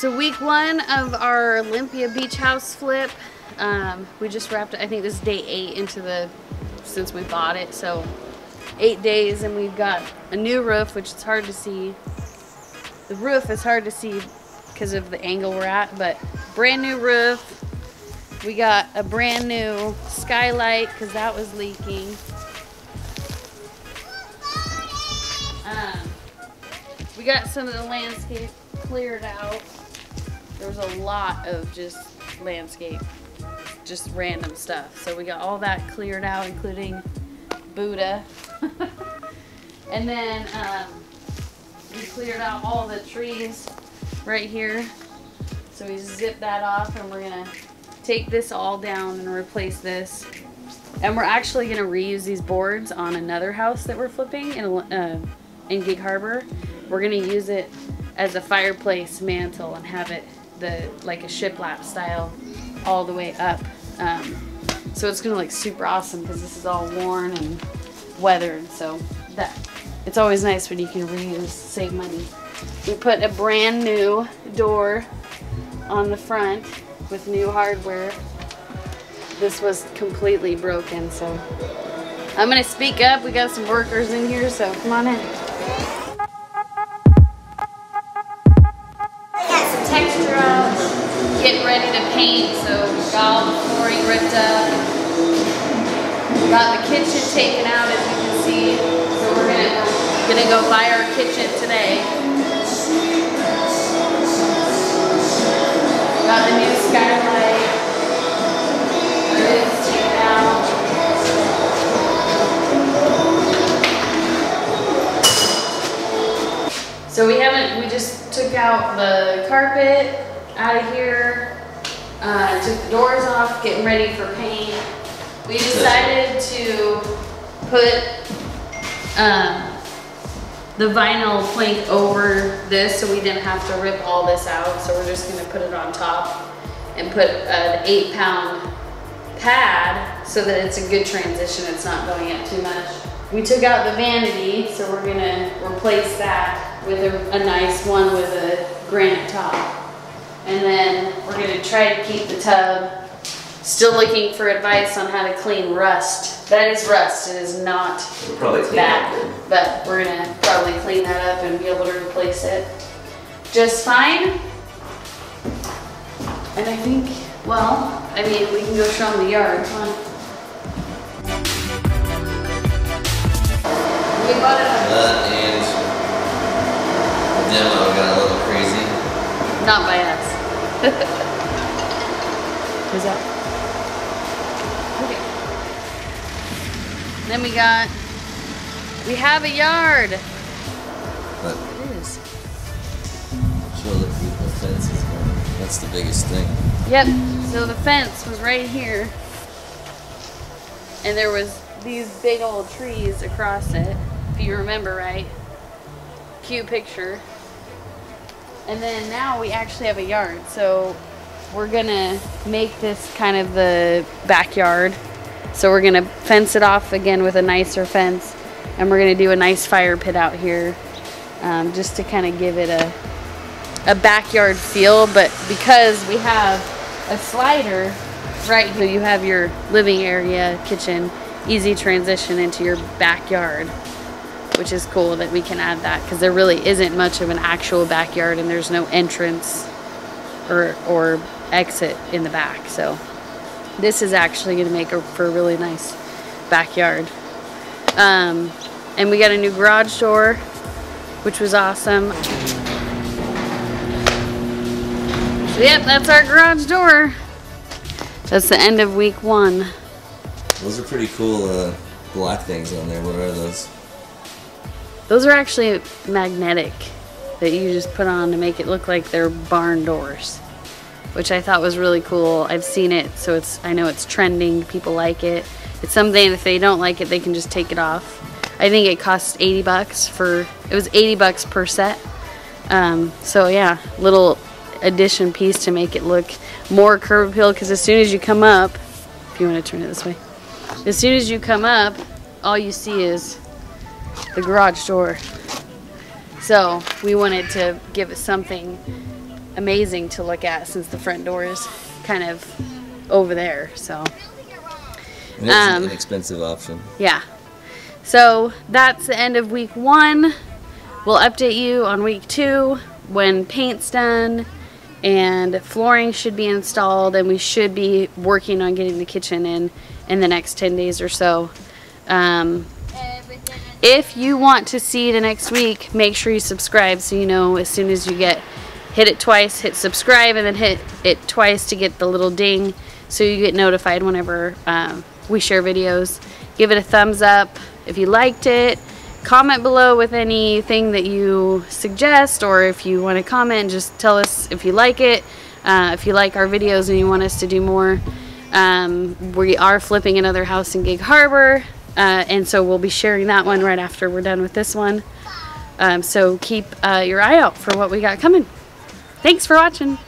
So week one of our Olympia Beach House flip. Um, we just wrapped, I think this is day eight into the, since we bought it. So eight days and we've got a new roof, which is hard to see. The roof is hard to see because of the angle we're at, but brand new roof. We got a brand new skylight because that was leaking. Um, we got some of the landscape cleared out. There was a lot of just landscape, just random stuff. So we got all that cleared out, including Buddha. and then um, we cleared out all the trees right here. So we zip that off and we're gonna take this all down and replace this. And we're actually gonna reuse these boards on another house that we're flipping in, uh, in Gig Harbor. We're gonna use it as a fireplace mantle and have it the like a shiplap style all the way up. Um, so it's gonna look super awesome because this is all worn and weathered. So that it's always nice when you can reuse, save money. We put a brand new door on the front with new hardware. This was completely broken, so I'm gonna speak up. We got some workers in here, so come on in. Getting ready to paint, so got all the flooring ripped up. Got the kitchen taken out, as you can see. So we're gonna, gonna go buy our kitchen today. Got the new skylight. Everything's taken out. So we haven't, we just took out the carpet out of here, uh, took the doors off, getting ready for paint. We decided to put um, the vinyl plank over this so we didn't have to rip all this out. So we're just gonna put it on top and put an eight pound pad so that it's a good transition. It's not going up too much. We took out the vanity, so we're gonna replace that with a, a nice one with a granite top. And then we're gonna try to keep the tub. Still looking for advice on how to clean rust. That is rust, it is not We'll probably clean bad, but we're gonna probably clean that up and be able to replace it just fine. And I think, well, I mean, we can go show them the yard, come on. We bought it, That and demo got a little crazy. not by us. Who's that? Okay. Then we got, we have a yard. But It is. show the people the fence is going. That's the biggest thing. Yep, so the fence was right here. And there was these big old trees across it, if you remember right. Cute picture. And then now we actually have a yard, so we're gonna make this kind of the backyard. So we're gonna fence it off again with a nicer fence, and we're gonna do a nice fire pit out here, um, just to kind of give it a a backyard feel, but because we have a slider right here, you have your living area, kitchen, easy transition into your backyard, which is cool that we can add that because there really isn't much of an actual backyard and there's no entrance or, or exit in the back. So this is actually going to make a, for a really nice backyard. Um, and we got a new garage door, which was awesome. So yep, that's our garage door. That's the end of week one. Those are pretty cool uh, black things on there. What are those? Those are actually magnetic that you just put on to make it look like they're barn doors, which I thought was really cool. I've seen it, so it's I know it's trending. People like it. It's something if they don't like it, they can just take it off. I think it costs 80 bucks for it was 80 bucks per set. Um, so yeah, little addition piece to make it look more curb appeal because as soon as you come up, if you want to turn it this way, as soon as you come up, all you see is the garage door. So we wanted to give it something amazing to look at since the front door is kind of over there. So And it's Um, an inexpensive option. yeah. So that's the end of week one. We'll update you on week two when paint's done and flooring should be installed and we should be working on getting the kitchen in in the next 10 days or so. Um, if you want to see the next week, make sure you subscribe so you know as soon as you get hit it twice, hit subscribe, and then hit it twice to get the little ding so you get notified whenever um, we share videos. Give it a thumbs up if you liked it. Comment below with anything that you suggest, or if you want to comment, just tell us if you like it. Uh, if you like our videos and you want us to do more, um, we are flipping another house in Gig Harbor, uh, and so we'll be sharing that one right after we're done with this one. Um, so keep uh, your eye out for what we got coming. Thanks for watching.